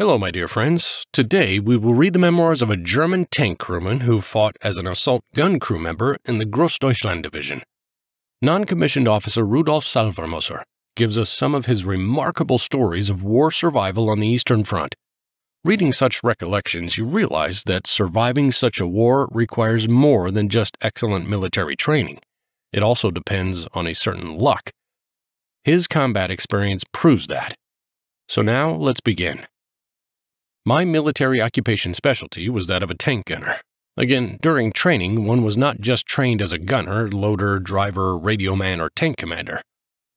Hello, my dear friends. Today we will read the memoirs of a German tank crewman who fought as an assault gun crew member in the Großdeutschland Division. Non commissioned officer Rudolf Salvermoser gives us some of his remarkable stories of war survival on the Eastern Front. Reading such recollections, you realize that surviving such a war requires more than just excellent military training. It also depends on a certain luck. His combat experience proves that. So now let's begin. My military occupation specialty was that of a tank gunner. Again, during training, one was not just trained as a gunner, loader, driver, radio man, or tank commander.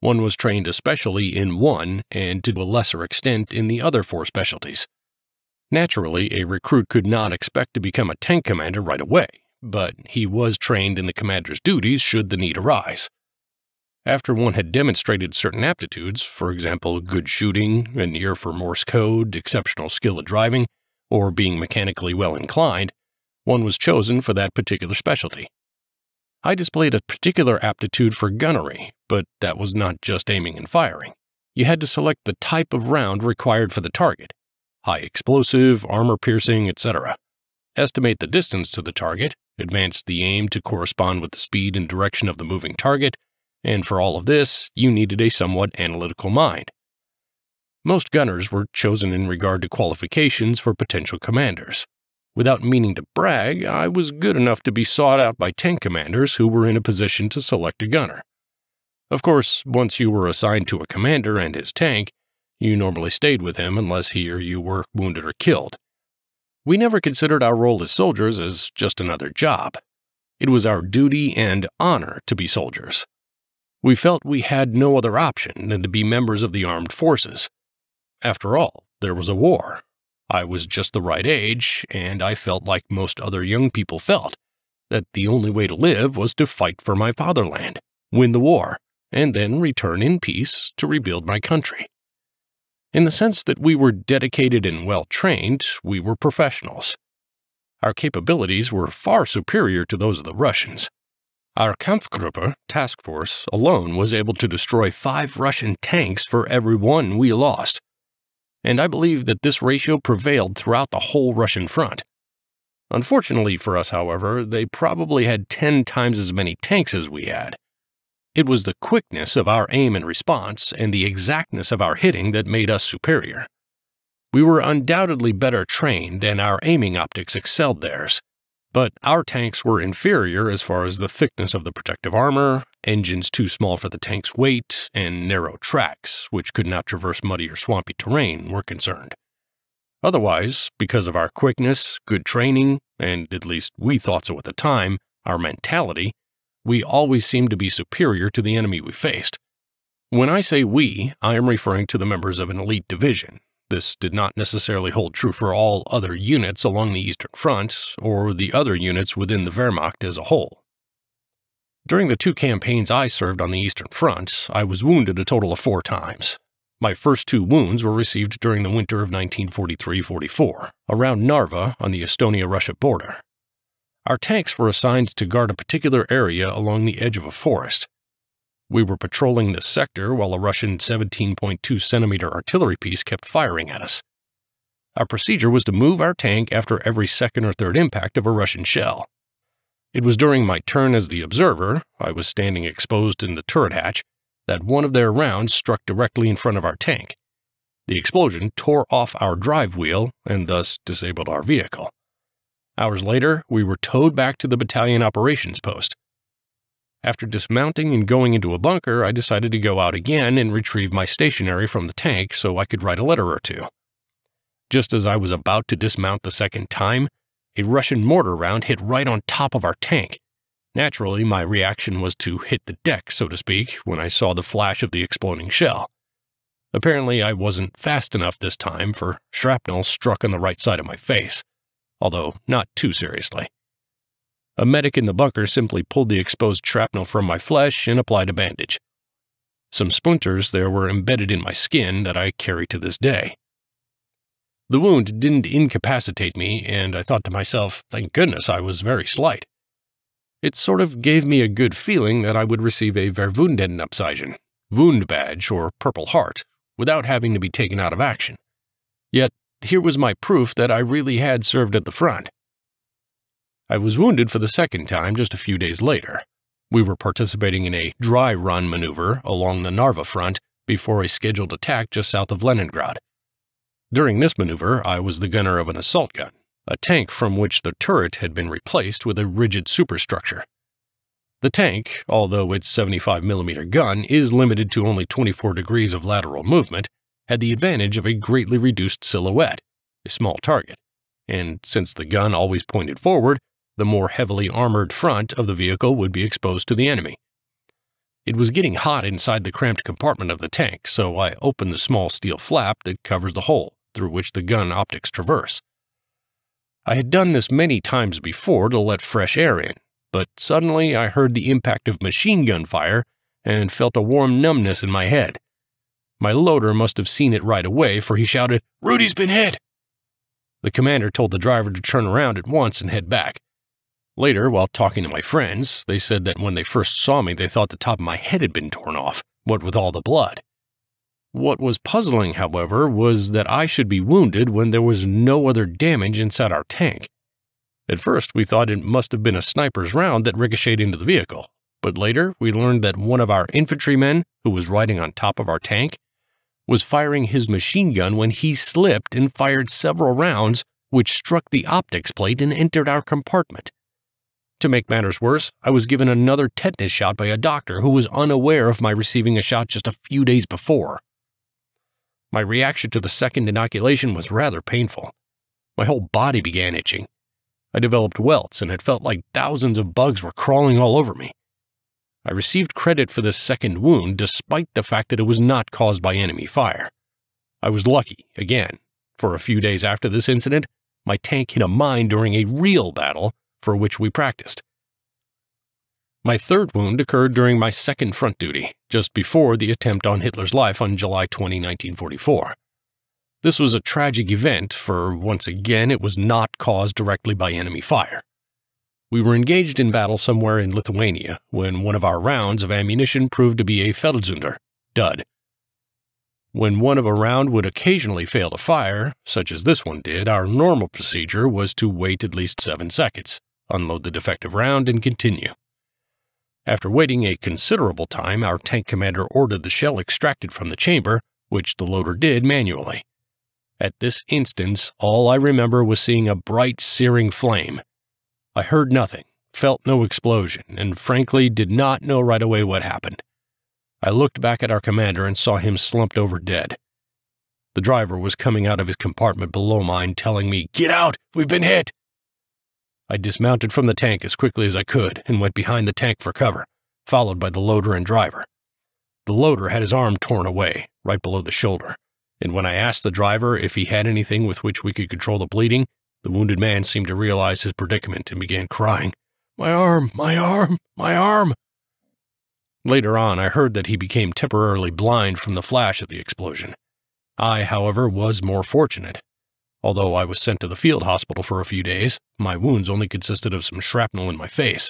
One was trained especially in one, and to a lesser extent in the other four specialties. Naturally, a recruit could not expect to become a tank commander right away, but he was trained in the commander's duties should the need arise. After one had demonstrated certain aptitudes, for example, good shooting, an ear for Morse code, exceptional skill at driving, or being mechanically well inclined, one was chosen for that particular specialty. I displayed a particular aptitude for gunnery, but that was not just aiming and firing. You had to select the type of round required for the target high explosive, armor piercing, etc. Estimate the distance to the target, advance the aim to correspond with the speed and direction of the moving target, and for all of this, you needed a somewhat analytical mind. Most gunners were chosen in regard to qualifications for potential commanders. Without meaning to brag, I was good enough to be sought out by tank commanders who were in a position to select a gunner. Of course, once you were assigned to a commander and his tank, you normally stayed with him unless he or you were wounded or killed. We never considered our role as soldiers as just another job. It was our duty and honor to be soldiers. We felt we had no other option than to be members of the armed forces. After all, there was a war. I was just the right age, and I felt like most other young people felt that the only way to live was to fight for my fatherland, win the war, and then return in peace to rebuild my country. In the sense that we were dedicated and well trained, we were professionals. Our capabilities were far superior to those of the Russians. Our Kampfgruppe task force alone was able to destroy five Russian tanks for every one we lost. And I believe that this ratio prevailed throughout the whole Russian front. Unfortunately for us, however, they probably had 10 times as many tanks as we had. It was the quickness of our aim and response and the exactness of our hitting that made us superior. We were undoubtedly better trained and our aiming optics excelled theirs. But our tanks were inferior as far as the thickness of the protective armor, engines too small for the tank's weight, and narrow tracks, which could not traverse muddy or swampy terrain, were concerned. Otherwise, because of our quickness, good training, and at least we thought so at the time, our mentality, we always seemed to be superior to the enemy we faced. When I say we, I am referring to the members of an elite division, this did not necessarily hold true for all other units along the Eastern Front or the other units within the Wehrmacht as a whole. During the two campaigns I served on the Eastern Front, I was wounded a total of four times. My first two wounds were received during the winter of 1943 44, around Narva on the Estonia Russia border. Our tanks were assigned to guard a particular area along the edge of a forest, we were patrolling this sector while a Russian 17.2 centimeter artillery piece kept firing at us. Our procedure was to move our tank after every second or third impact of a Russian shell. It was during my turn as the observer, I was standing exposed in the turret hatch, that one of their rounds struck directly in front of our tank. The explosion tore off our drive wheel and thus disabled our vehicle. Hours later, we were towed back to the battalion operations post. After dismounting and going into a bunker, I decided to go out again and retrieve my stationery from the tank so I could write a letter or two. Just as I was about to dismount the second time, a Russian mortar round hit right on top of our tank. Naturally, my reaction was to hit the deck, so to speak, when I saw the flash of the exploding shell. Apparently, I wasn't fast enough this time, for shrapnel struck on the right side of my face, although not too seriously. A medic in the bunker simply pulled the exposed shrapnel from my flesh and applied a bandage. Some splinters there were embedded in my skin that I carry to this day. The wound didn't incapacitate me, and I thought to myself, thank goodness I was very slight. It sort of gave me a good feeling that I would receive a Verwundetenabzeichen, wound badge, or Purple Heart, without having to be taken out of action. Yet, here was my proof that I really had served at the front. I was wounded for the second time just a few days later. We were participating in a dry run maneuver along the Narva front before a scheduled attack just south of Leningrad. During this maneuver, I was the gunner of an assault gun, a tank from which the turret had been replaced with a rigid superstructure. The tank, although its 75mm gun is limited to only 24 degrees of lateral movement, had the advantage of a greatly reduced silhouette, a small target, and since the gun always pointed forward, the more heavily armored front of the vehicle would be exposed to the enemy. It was getting hot inside the cramped compartment of the tank, so I opened the small steel flap that covers the hole through which the gun optics traverse. I had done this many times before to let fresh air in, but suddenly I heard the impact of machine gun fire and felt a warm numbness in my head. My loader must have seen it right away, for he shouted, Rudy's been hit! The commander told the driver to turn around at once and head back. Later, while talking to my friends, they said that when they first saw me, they thought the top of my head had been torn off, what with all the blood. What was puzzling, however, was that I should be wounded when there was no other damage inside our tank. At first, we thought it must have been a sniper's round that ricocheted into the vehicle, but later we learned that one of our infantrymen, who was riding on top of our tank, was firing his machine gun when he slipped and fired several rounds which struck the optics plate and entered our compartment. To make matters worse, I was given another tetanus shot by a doctor who was unaware of my receiving a shot just a few days before. My reaction to the second inoculation was rather painful. My whole body began itching. I developed welts and it felt like thousands of bugs were crawling all over me. I received credit for this second wound despite the fact that it was not caused by enemy fire. I was lucky, again, for a few days after this incident, my tank hit a mine during a real battle for which we practiced. My third wound occurred during my second front duty, just before the attempt on Hitler's life on July 20, 1944. This was a tragic event, for once again it was not caused directly by enemy fire. We were engaged in battle somewhere in Lithuania when one of our rounds of ammunition proved to be a Feldzunder, dud. When one of a round would occasionally fail to fire, such as this one did, our normal procedure was to wait at least seven seconds unload the defective round, and continue. After waiting a considerable time, our tank commander ordered the shell extracted from the chamber, which the loader did manually. At this instance, all I remember was seeing a bright, searing flame. I heard nothing, felt no explosion, and frankly did not know right away what happened. I looked back at our commander and saw him slumped over dead. The driver was coming out of his compartment below mine, telling me, Get out! We've been hit! I dismounted from the tank as quickly as I could and went behind the tank for cover, followed by the loader and driver. The loader had his arm torn away, right below the shoulder, and when I asked the driver if he had anything with which we could control the bleeding, the wounded man seemed to realize his predicament and began crying, My arm, my arm, my arm! Later on, I heard that he became temporarily blind from the flash of the explosion. I, however, was more fortunate. Although I was sent to the field hospital for a few days, my wounds only consisted of some shrapnel in my face.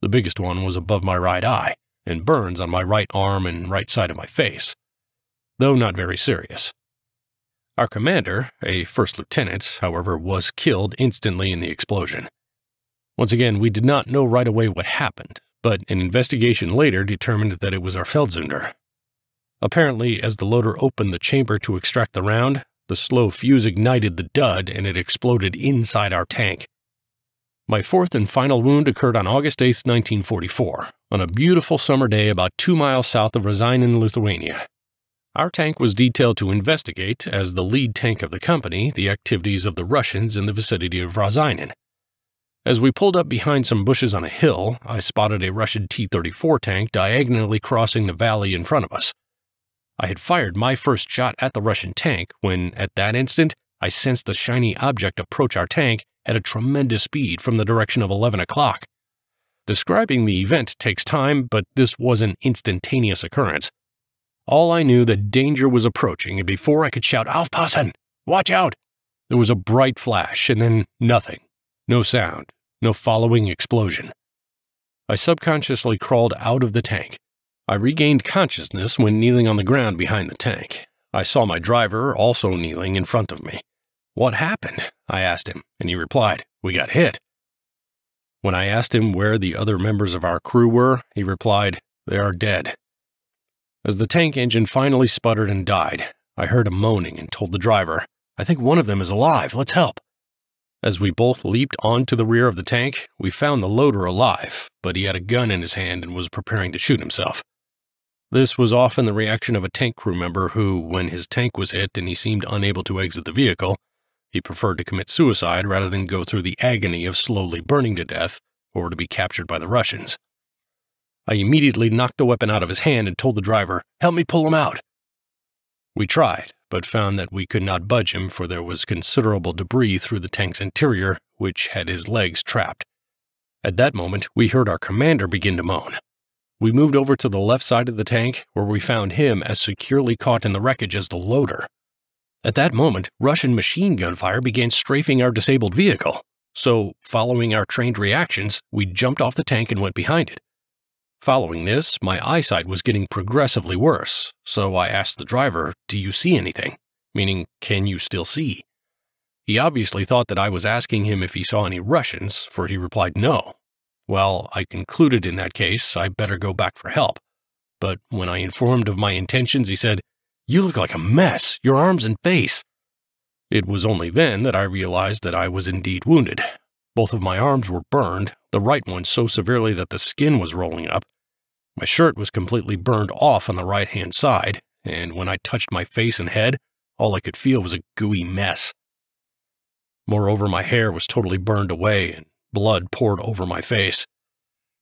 The biggest one was above my right eye, and burns on my right arm and right side of my face, though not very serious. Our commander, a first lieutenant, however, was killed instantly in the explosion. Once again, we did not know right away what happened, but an investigation later determined that it was our Feldzunder. Apparently, as the loader opened the chamber to extract the round, the slow fuse ignited the dud and it exploded inside our tank. My fourth and final wound occurred on August 8, 1944, on a beautiful summer day about two miles south of Raseiniai, Lithuania. Our tank was detailed to investigate, as the lead tank of the company, the activities of the Russians in the vicinity of Raseiniai. As we pulled up behind some bushes on a hill, I spotted a Russian T 34 tank diagonally crossing the valley in front of us. I had fired my first shot at the Russian tank when, at that instant, I sensed a shiny object approach our tank at a tremendous speed from the direction of 11 o'clock. Describing the event takes time, but this was an instantaneous occurrence. All I knew that danger was approaching, and before I could shout, Aufpassen! Watch out! There was a bright flash, and then nothing. No sound, no following explosion. I subconsciously crawled out of the tank. I regained consciousness when kneeling on the ground behind the tank. I saw my driver also kneeling in front of me. What happened? I asked him, and he replied, We got hit. When I asked him where the other members of our crew were, he replied, They are dead. As the tank engine finally sputtered and died, I heard a moaning and told the driver, I think one of them is alive, let's help. As we both leaped onto the rear of the tank, we found the loader alive, but he had a gun in his hand and was preparing to shoot himself. This was often the reaction of a tank crew member who, when his tank was hit and he seemed unable to exit the vehicle, he preferred to commit suicide rather than go through the agony of slowly burning to death or to be captured by the Russians. I immediately knocked the weapon out of his hand and told the driver, Help me pull him out. We tried, but found that we could not budge him for there was considerable debris through the tank's interior, which had his legs trapped. At that moment, we heard our commander begin to moan. We moved over to the left side of the tank, where we found him as securely caught in the wreckage as the loader. At that moment, Russian machine gun fire began strafing our disabled vehicle. So, following our trained reactions, we jumped off the tank and went behind it. Following this, my eyesight was getting progressively worse, so I asked the driver, Do you see anything? Meaning, can you still see? He obviously thought that I was asking him if he saw any Russians, for he replied no. Well, I concluded in that case I better go back for help. But when I informed of my intentions, he said, You look like a mess, your arms and face. It was only then that I realized that I was indeed wounded. Both of my arms were burned, the right one so severely that the skin was rolling up, my shirt was completely burned off on the right hand side, and when I touched my face and head, all I could feel was a gooey mess. Moreover, my hair was totally burned away and blood poured over my face.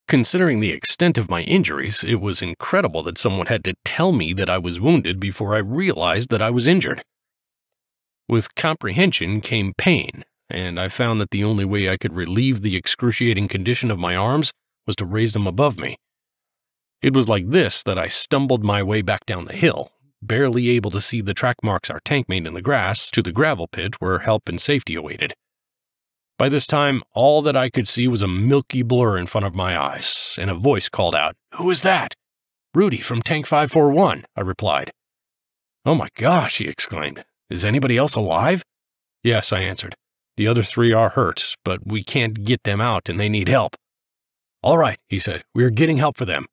Considering the extent of my injuries, it was incredible that someone had to tell me that I was wounded before I realized that I was injured. With comprehension came pain, and I found that the only way I could relieve the excruciating condition of my arms was to raise them above me. It was like this that I stumbled my way back down the hill, barely able to see the track marks our tank made in the grass to the gravel pit where help and safety awaited. By this time, all that I could see was a milky blur in front of my eyes, and a voice called out, Who is that? Rudy from Tank 541, I replied. Oh my gosh, he exclaimed. Is anybody else alive? Yes, I answered. The other three are hurt, but we can't get them out and they need help. All right, he said. We are getting help for them.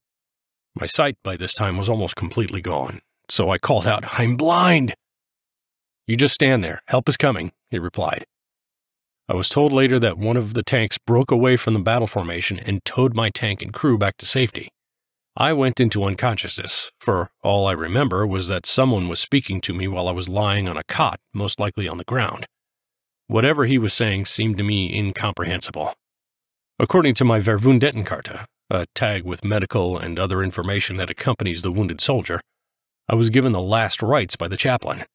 My sight by this time was almost completely gone, so I called out, I'm blind! You just stand there. Help is coming, he replied. I was told later that one of the tanks broke away from the battle formation and towed my tank and crew back to safety. I went into unconsciousness, for all I remember was that someone was speaking to me while I was lying on a cot, most likely on the ground. Whatever he was saying seemed to me incomprehensible. According to my Verwundetenkarte, a tag with medical and other information that accompanies the wounded soldier, I was given the last rites by the chaplain.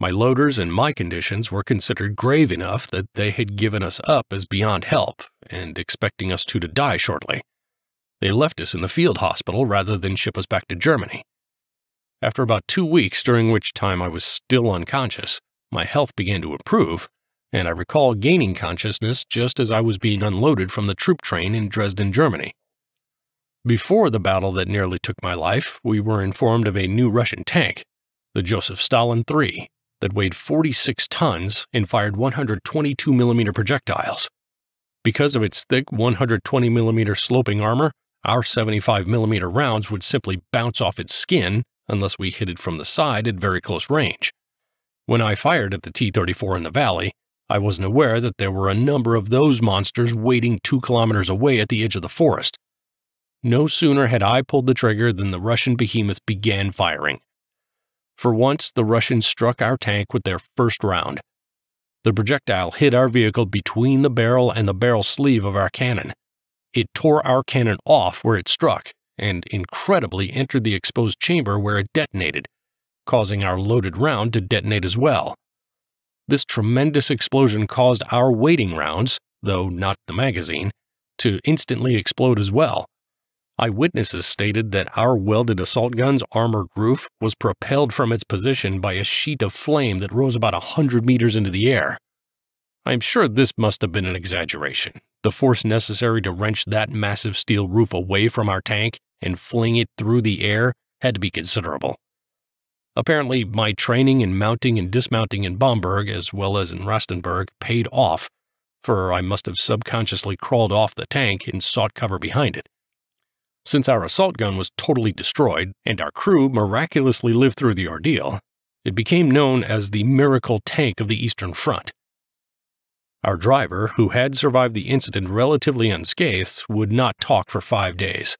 My loaders and my conditions were considered grave enough that they had given us up as beyond help and expecting us two to die shortly. They left us in the field hospital rather than ship us back to Germany. After about two weeks, during which time I was still unconscious, my health began to improve, and I recall gaining consciousness just as I was being unloaded from the troop train in Dresden, Germany. Before the battle that nearly took my life, we were informed of a new Russian tank, the Joseph Stalin III, that weighed 46 tons and fired 122 millimeter projectiles. Because of its thick 120 millimeter sloping armor, our 75 millimeter rounds would simply bounce off its skin unless we hit it from the side at very close range. When I fired at the T 34 in the valley, I wasn't aware that there were a number of those monsters waiting two kilometers away at the edge of the forest, no sooner had I pulled the trigger than the Russian behemoth began firing. For once, the Russians struck our tank with their first round. The projectile hit our vehicle between the barrel and the barrel sleeve of our cannon. It tore our cannon off where it struck, and incredibly entered the exposed chamber where it detonated, causing our loaded round to detonate as well. This tremendous explosion caused our waiting rounds, though not the magazine, to instantly explode as well. Eyewitnesses stated that our welded assault gun's armored roof was propelled from its position by a sheet of flame that rose about a hundred meters into the air. I am sure this must have been an exaggeration. The force necessary to wrench that massive steel roof away from our tank and fling it through the air had to be considerable. Apparently, my training in mounting and dismounting in Bomberg as well as in Rastenburg paid off, for I must have subconsciously crawled off the tank and sought cover behind it. Since our assault gun was totally destroyed and our crew miraculously lived through the ordeal, it became known as the Miracle Tank of the Eastern Front. Our driver, who had survived the incident relatively unscathed, would not talk for five days.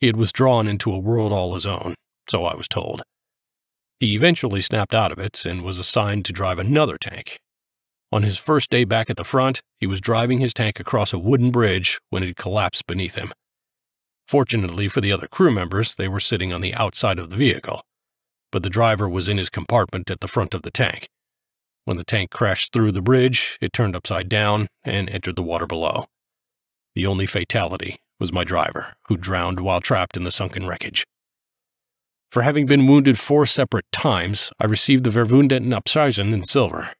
He had withdrawn into a world all his own, so I was told. He eventually snapped out of it and was assigned to drive another tank. On his first day back at the front, he was driving his tank across a wooden bridge when it collapsed beneath him. Fortunately for the other crew members, they were sitting on the outside of the vehicle, but the driver was in his compartment at the front of the tank. When the tank crashed through the bridge, it turned upside down and entered the water below. The only fatality was my driver, who drowned while trapped in the sunken wreckage. For having been wounded four separate times, I received the Verwundeten Abzeichen in silver.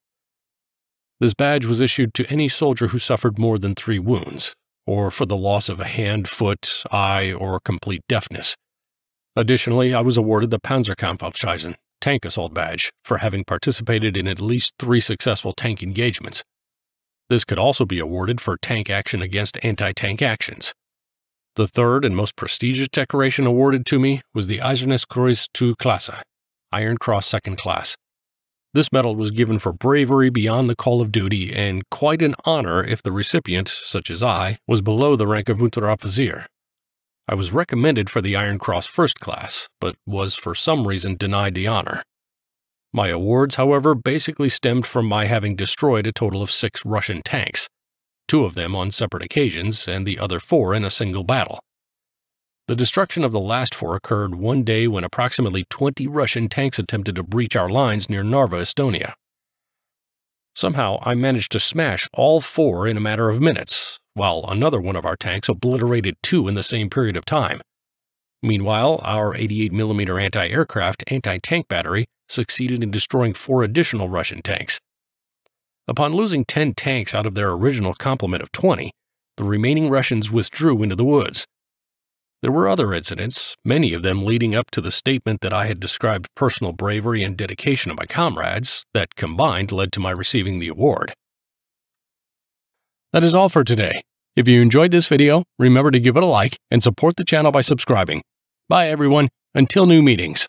This badge was issued to any soldier who suffered more than three wounds, or for the loss of a hand, foot, eye, or complete deafness. Additionally, I was awarded the Panzerkampfabzeichen, tank assault badge for having participated in at least three successful tank engagements. This could also be awarded for tank action against anti-tank actions. The third and most prestigious decoration awarded to me was the Eisernes Kreuz II Klasse, Iron Cross Second Class. This medal was given for bravery beyond the call of duty and quite an honor if the recipient, such as I, was below the rank of Unteroffizier. I was recommended for the Iron Cross First Class, but was for some reason denied the honor. My awards, however, basically stemmed from my having destroyed a total of six Russian tanks, two of them on separate occasions and the other four in a single battle. The destruction of the last four occurred one day when approximately 20 Russian tanks attempted to breach our lines near Narva, Estonia. Somehow, I managed to smash all four in a matter of minutes, while another one of our tanks obliterated two in the same period of time. Meanwhile, our 88mm anti-aircraft anti-tank battery succeeded in destroying four additional Russian tanks. Upon losing 10 tanks out of their original complement of 20, the remaining Russians withdrew into the woods. There were other incidents, many of them leading up to the statement that I had described personal bravery and dedication of my comrades, that combined led to my receiving the award. That is all for today. If you enjoyed this video, remember to give it a like and support the channel by subscribing. Bye everyone, until new meetings.